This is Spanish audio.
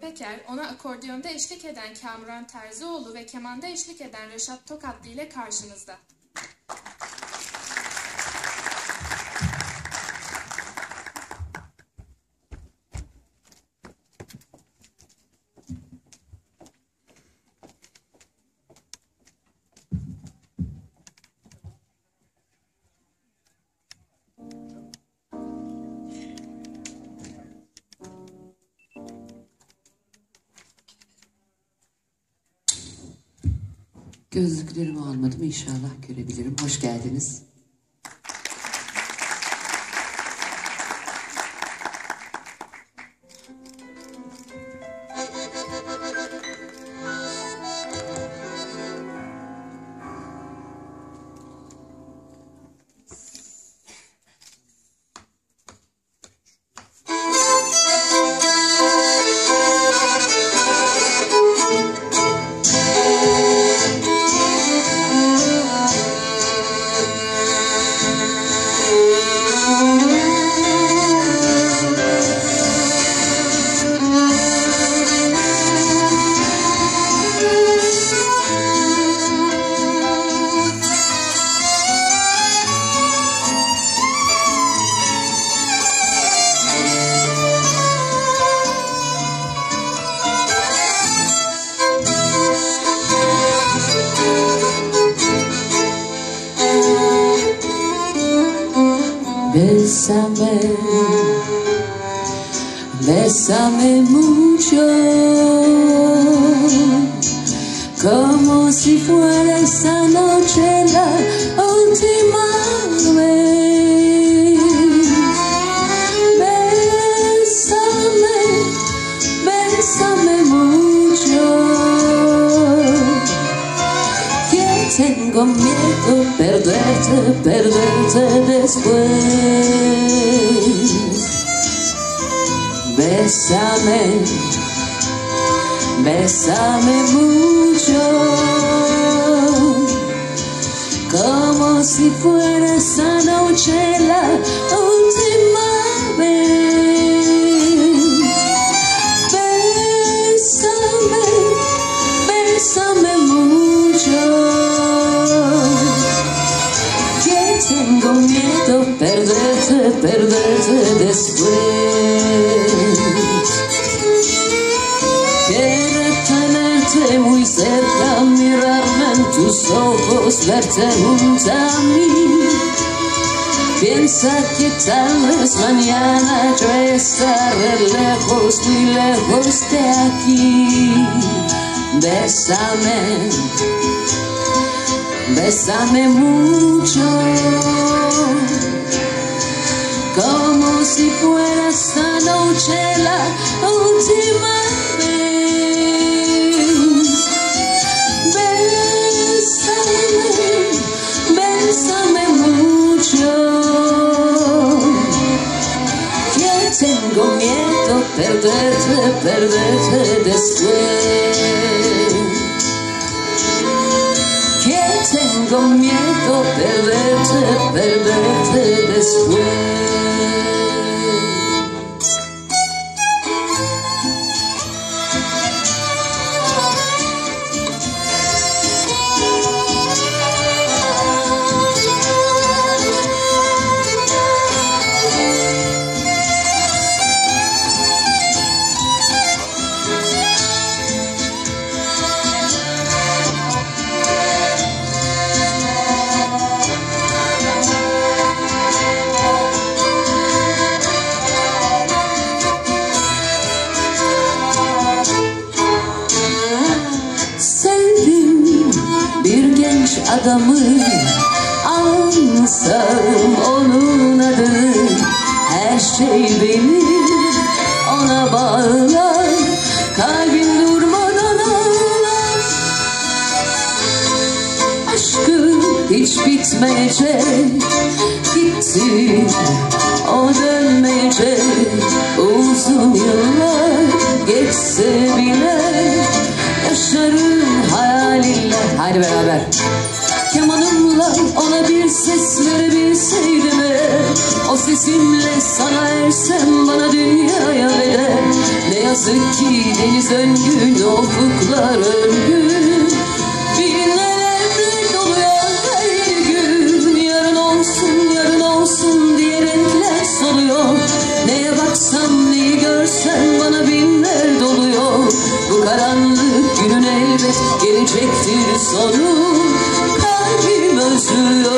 Peker, ona akordiyonda eşlik eden Kamuran Terzioğlu ve kemanda eşlik eden Reşat Tokatlı ile karşınızda. Gözlüklerimi almadım inşallah görebilirim. Hoş geldiniz. Bésame, bésame mucho, como si fuera esta noche la última vez. Bésame, bésame mucho, que tengo miedo perderte, perderte después. Bésame, bésame mucho, como si fuera esta noche la ojos, verte junto a mí. Piensa que tal vez mañana yo estaré lejos, muy lejos de aquí. Bésame, bésame mucho, como si fuera esta noche la última perderte, perderte después. Que tengo miedo perderte, perderte después. Adamı Ansam onun adını Her şey beni ona bağlar Kalbim durmadan ağlar. Aşkım hiç bitmeyecek Gitti o dönmeyecek. Uzun yıllar geçse bile Yaşarım halimle Haydi beraber. Kemanımla ona bir ses verebilseydim O sesimle sana ersem bana dünyaya veda Ne yazık ki deniz öngün ufuklar örgün Bilinlerle doluyor her gün. Yarın olsun yarın olsun diye renkler soluyor. Neye baksam you